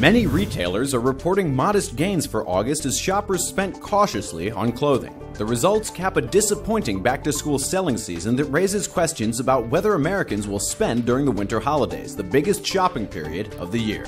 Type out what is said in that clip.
Many retailers are reporting modest gains for August as shoppers spent cautiously on clothing. The results cap a disappointing back to school selling season that raises questions about whether Americans will spend during the winter holidays, the biggest shopping period of the year.